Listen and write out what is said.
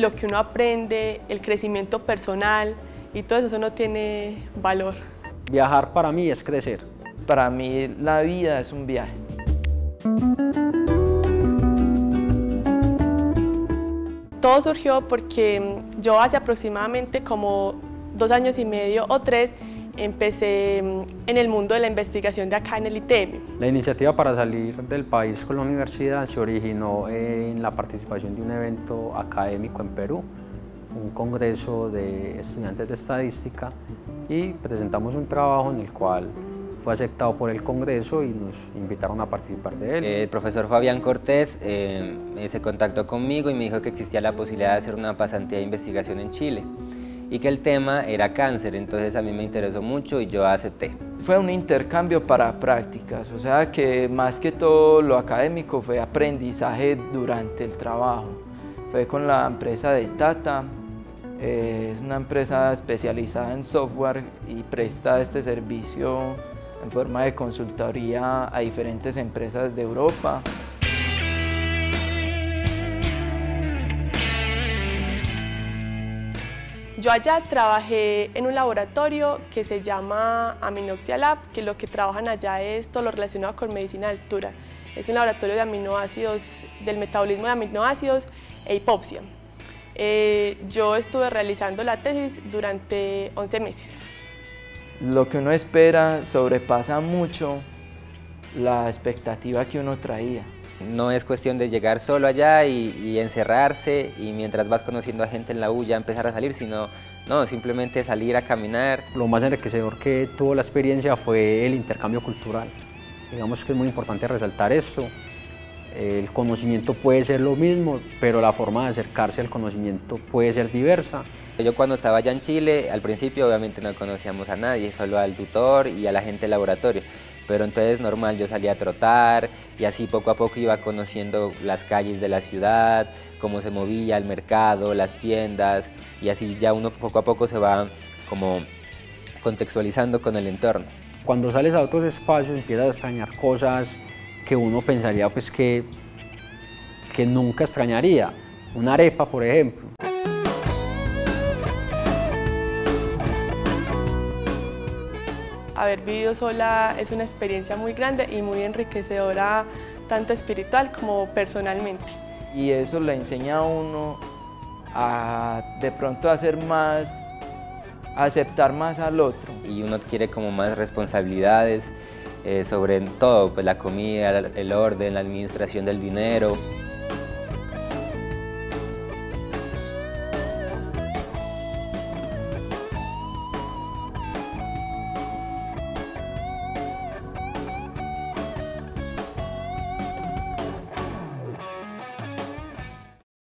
Lo que uno aprende, el crecimiento personal y todo eso no tiene valor. Viajar para mí es crecer. Para mí la vida es un viaje. Todo surgió porque yo hace aproximadamente como dos años y medio o tres empecé en el mundo de la investigación de acá en el ITM. La iniciativa para salir del país con la universidad se originó en la participación de un evento académico en Perú, un congreso de estudiantes de estadística y presentamos un trabajo en el cual fue aceptado por el Congreso y nos invitaron a participar de él. El profesor Fabián Cortés eh, se contactó conmigo y me dijo que existía la posibilidad de hacer una pasantía de investigación en Chile y que el tema era cáncer, entonces a mí me interesó mucho y yo acepté. Fue un intercambio para prácticas, o sea que más que todo lo académico fue aprendizaje durante el trabajo. Fue con la empresa de Tata, eh, es una empresa especializada en software y presta este servicio en forma de consultoría a diferentes empresas de Europa. Yo allá trabajé en un laboratorio que se llama Aminoxia Lab, que lo que trabajan allá es todo lo relacionado con medicina de altura. Es un laboratorio de aminoácidos, del metabolismo de aminoácidos e hipopsia. Eh, yo estuve realizando la tesis durante 11 meses. Lo que uno espera sobrepasa mucho la expectativa que uno traía. No es cuestión de llegar solo allá y, encerrarse y mientras vas conociendo a gente en la U ya empezar a salir, sino no, simplemente salir a caminar. Lo más enriquecedor que tuvo la experiencia fue el intercambio cultural. Digamos que es muy importante resaltar esto. El conocimiento puede ser lo mismo, pero la forma de acercarse al conocimiento puede ser diversa. Yo cuando estaba allá en Chile, al principio obviamente no conocíamos a nadie, solo al tutor y a la gente del laboratorio pero entonces normal, yo salía a trotar y así poco a poco iba conociendo las calles de la ciudad, cómo se movía el mercado, las tiendas y así ya uno poco a poco se va como contextualizando con el entorno. Cuando sales a otros espacios empiezas a extrañar cosas que uno pensaría pues que, que nunca extrañaría. Una arepa, por ejemplo. Haber vivido sola es una experiencia muy grande y muy enriquecedora, tanto espiritual como personalmente. Y eso le enseña a uno a de pronto hacer más, a aceptar más al otro. Y uno quiere como más responsabilidades eh, sobre todo, pues la comida, el orden, la administración del dinero.